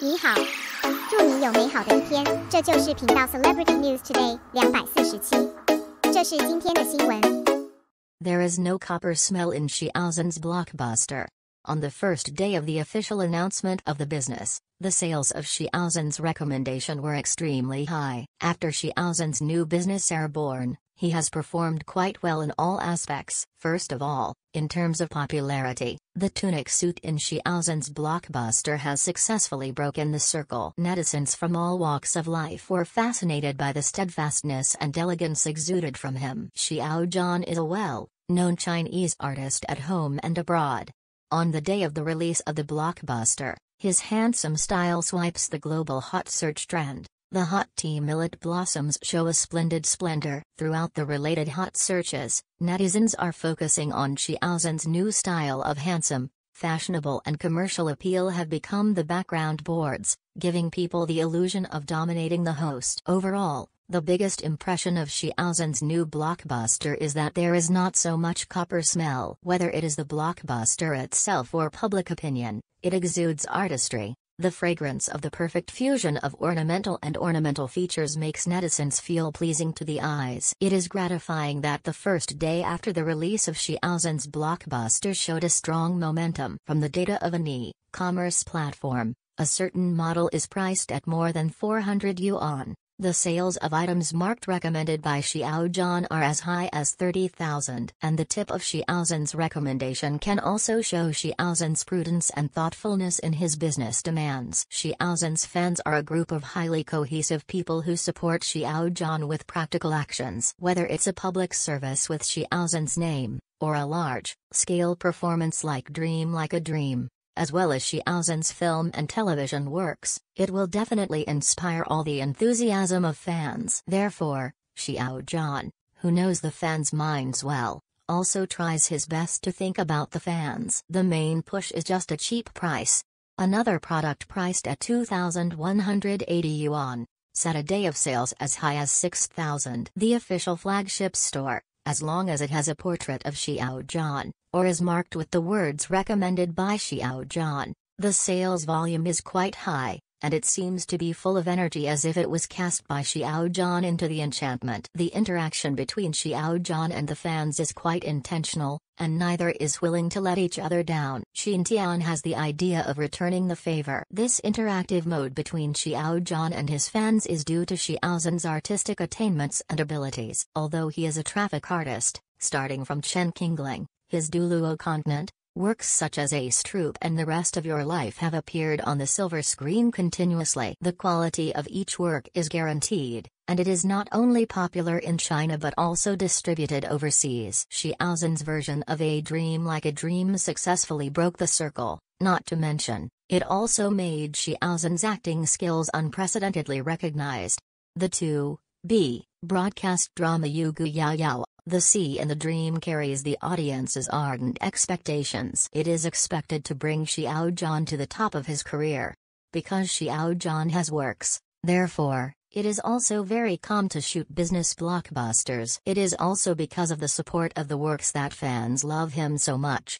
你好，祝你有美好的一天。这就是频道 Celebrity News Today 两百四十七，这是今天的新闻。There is no copper smell in Xiao Zhan's blockbuster. On the first day of the official announcement of the business, the sales of Xiao Zhan's recommendation were extremely high. After Xiao Zhan's new business airborne, he has performed quite well in all aspects. First of all, in terms of popularity, the tunic suit in Xiao Zhan's blockbuster has successfully broken the circle. Netizens from all walks of life were fascinated by the steadfastness and elegance exuded from him. Xiao Zhan is a well-known Chinese artist at home and abroad. On the day of the release of the blockbuster, his handsome style swipes the global hot search trend. The hot tea millet blossoms show a splendid splendor. Throughout the related hot searches, netizens are focusing on Xiao Zhan's new style of handsome, fashionable and commercial appeal have become the background boards, giving people the illusion of dominating the host. Overall, the biggest impression of Xiao Zhan's new blockbuster is that there is not so much copper smell. Whether it is the blockbuster itself or public opinion, it exudes artistry. The fragrance of the perfect fusion of ornamental and ornamental features makes netizens feel pleasing to the eyes. It is gratifying that the first day after the release of Xiao Zhan's blockbuster showed a strong momentum. From the data of an e-commerce platform, a certain model is priced at more than 400 yuan. The sales of items marked recommended by Xiao Zhan are as high as 30,000. And the tip of Xiao Zhan's recommendation can also show Xiao Zhan's prudence and thoughtfulness in his business demands. Xiao Zhan's fans are a group of highly cohesive people who support Xiao Zhan with practical actions. Whether it's a public service with Xiao Zhan's name, or a large-scale performance like Dream Like a Dream, as well as Xiao Zhan's film and television works, it will definitely inspire all the enthusiasm of fans. Therefore, Xiao Zhan, who knows the fans' minds well, also tries his best to think about the fans. The main push is just a cheap price. Another product priced at 2,180 yuan, set a day of sales as high as 6,000. The official flagship store, as long as it has a portrait of Xiao Zhan, or is marked with the words recommended by Xiao Zhan, the sales volume is quite high, and it seems to be full of energy as if it was cast by Xiao Zhan into the enchantment. The interaction between Xiao Zhan and the fans is quite intentional, and neither is willing to let each other down. Xintian has the idea of returning the favor. This interactive mode between Xiao Zhan and his fans is due to Xiao Zhan's artistic attainments and abilities. Although he is a traffic artist, starting from Chen Qingling, his Douluo continent, Works such as Ace Troop and The Rest of Your Life have appeared on the silver screen continuously. The quality of each work is guaranteed, and it is not only popular in China but also distributed overseas. Xiao Zhan's version of A Dream Like a Dream successfully broke the circle, not to mention, it also made Xiao Zhan's acting skills unprecedentedly recognized. The 2. B. Broadcast drama Yu Gu Yao Yao the Sea and the Dream carries the audience's ardent expectations. It is expected to bring Xiao Zhan to the top of his career. Because Xiao Zhan has works, therefore, it is also very calm to shoot business blockbusters. It is also because of the support of the works that fans love him so much.